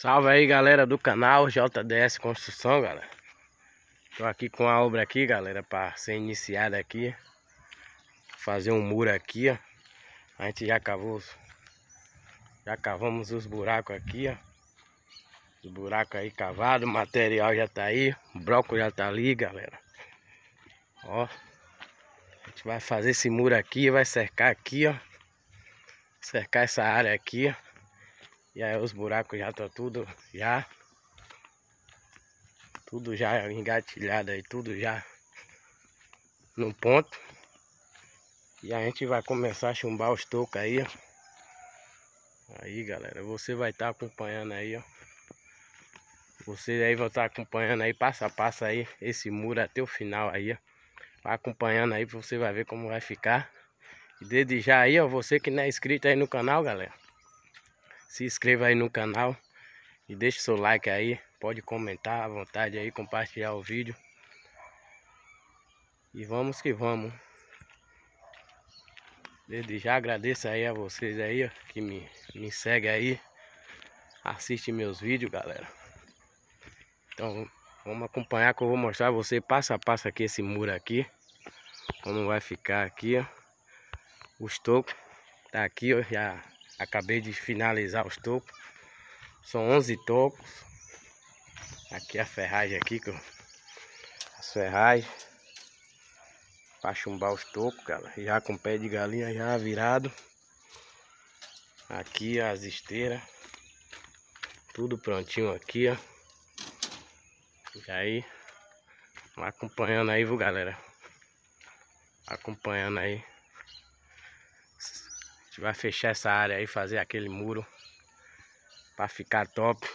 Salve aí galera do canal JDS Construção, galera. Tô aqui com a obra aqui, galera, para ser iniciada aqui. Fazer um muro aqui, ó. A gente já cavou Já cavamos os buracos aqui, ó. Os buracos aí cavados, o material já tá aí O bloco já tá ali, galera. Ó. A gente vai fazer esse muro aqui, vai cercar aqui, ó. Cercar essa área aqui, ó e aí os buracos já estão tudo já. Tudo já engatilhado aí, tudo já no ponto. E a gente vai começar a chumbar os tocos aí, ó. Aí galera, você vai estar tá acompanhando aí, ó. Vocês aí vão estar tá acompanhando aí passo a passo aí esse muro até o final aí, ó. Vai acompanhando aí, você vai ver como vai ficar. E desde já aí, ó, você que não é inscrito aí no canal, galera se inscreva aí no canal e deixe seu like aí. Pode comentar à vontade aí, compartilhar o vídeo. E vamos que vamos. Desde já agradeço aí a vocês aí ó, que me, me segue aí. Assiste meus vídeos, galera. Então vamos acompanhar que eu vou mostrar você passo a passo aqui esse muro aqui. Como vai ficar aqui, ó. Os tocos. Tá aqui, ó, já Acabei de finalizar os tocos. São 11 tocos. Aqui a ferragem aqui, as ferragens. Para chumbar os tocos, cara. Já com pé de galinha já virado. Aqui as esteiras. Tudo prontinho aqui, ó. E aí, acompanhando aí, viu, galera? Acompanhando aí gente vai fechar essa área aí, fazer aquele muro para ficar top.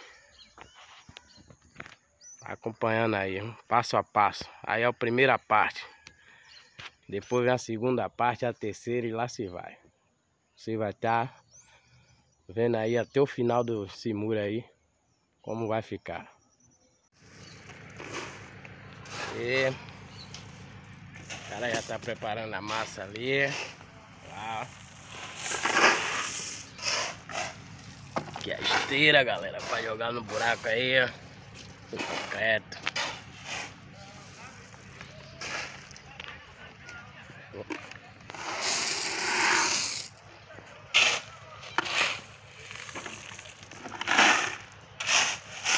Acompanhando aí, passo a passo. Aí é a primeira parte. Depois vem a segunda parte, a terceira e lá se vai. Você vai estar tá vendo aí até o final desse muro aí, como vai ficar. E o cara já tá preparando a massa ali. Aqui a esteira, galera, pra jogar no buraco aí, ó. Concreto.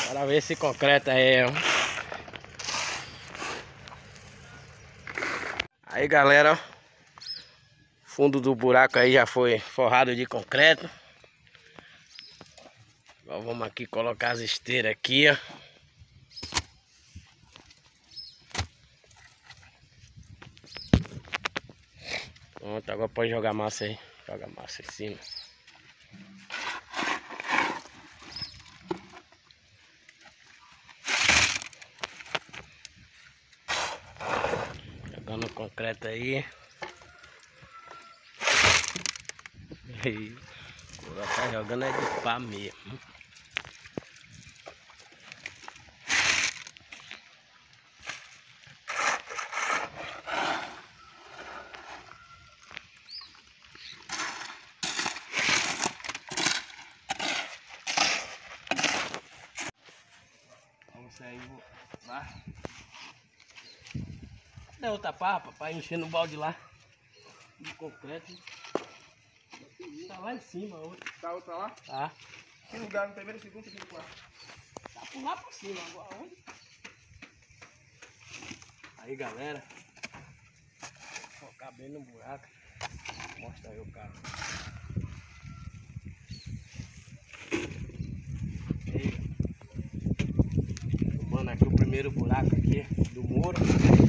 Bora ver esse concreto aí, ó. Aí, galera, fundo do buraco aí já foi forrado de concreto. Agora vamos aqui colocar as esteiras aqui, ó. Pronto, agora pode jogar massa aí. Joga massa em cima. Jogando concreto aí. E tá jogando é de pá mesmo. Aí vou lá. Cadê outra pá, papai? Enchendo o balde lá. De concreto. Tá lá em cima. Outra. Tá outra lá? Tá. Que lugar? No primeiro, segundo, terceiro, quarto? Tá por lá por cima. Agora onde? Aí, galera. Focar bem no buraco. Mostra aí o carro. aqui o primeiro buraco aqui do muro.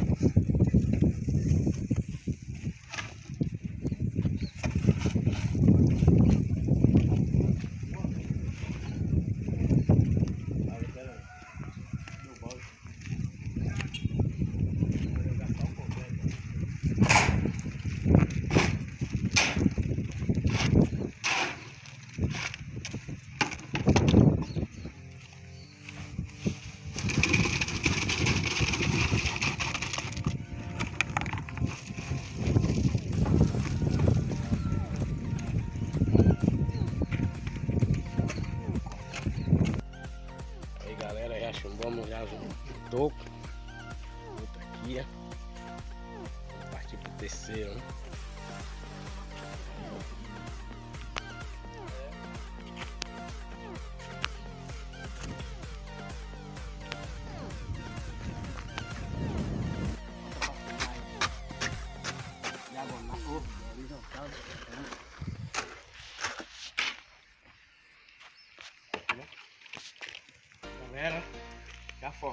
galera, já chumbamos já o topo. Outro aqui, ó. Vamos partir pro terceiro, né?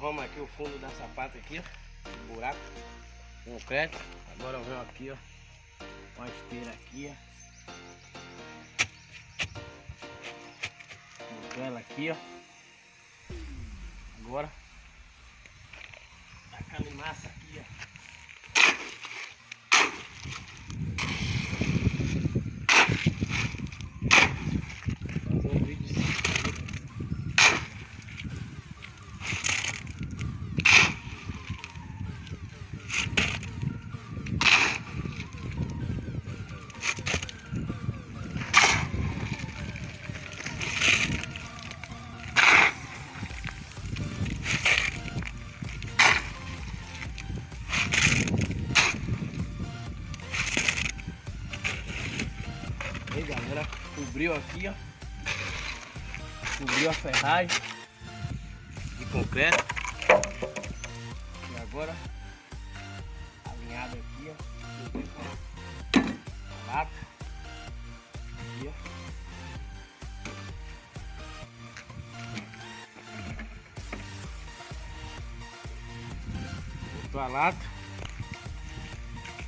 Forramos aqui o fundo da sapata aqui, ó. Buraco, concreto. Agora vem aqui, ó. Uma esteira aqui, ó. Ela aqui, ó. Agora, tacar massa aqui, Aí galera, cobriu aqui ó. Cobriu a ferragem de concreto. E agora alinhado aqui ó. A lata. Aqui ó. Botou a lata.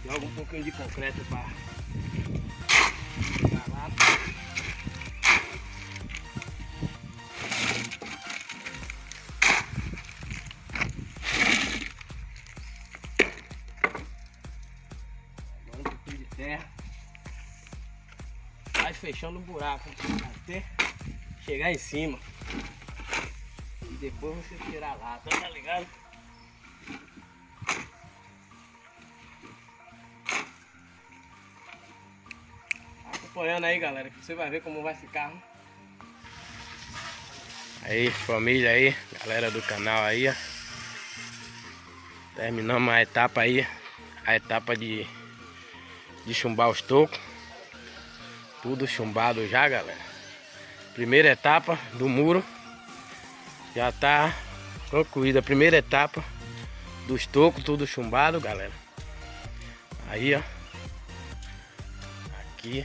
Joga um pouquinho de concreto para fechando o buraco até chegar em cima. E depois você tirar a lata, tá ligado? acompanhando aí, galera, que você vai ver como vai ficar. Aí, família aí, galera do canal aí, ó. Terminamos a etapa aí, a etapa de, de chumbar os tocos. Tudo chumbado já, galera. Primeira etapa do muro. Já tá concluída a primeira etapa dos tocos, tudo chumbado, galera. Aí, ó. Aqui.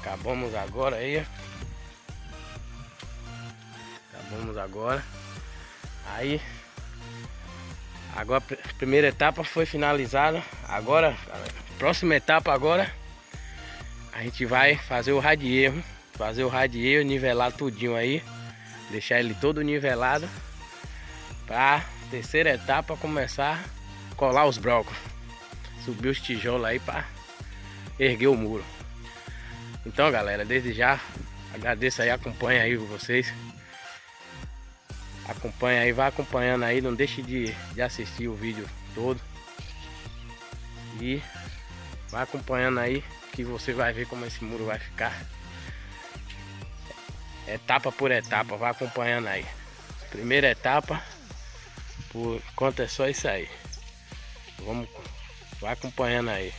Acabamos agora aí. Acabamos agora. Aí. Agora a primeira etapa foi finalizada. Agora, galera, próxima etapa agora. A gente vai fazer o radieiro. Fazer o radieiro, nivelar tudinho aí. Deixar ele todo nivelado. Pra terceira etapa começar a colar os brocos. Subir os tijolos aí pra erguer o muro. Então galera, desde já agradeço aí, acompanha aí vocês. Acompanha aí, vai acompanhando aí, não deixe de, de assistir o vídeo todo. E vai acompanhando aí que você vai ver como esse muro vai ficar. Etapa por etapa, vai acompanhando aí. Primeira etapa, por enquanto é só isso aí. Vamos, vai acompanhando aí.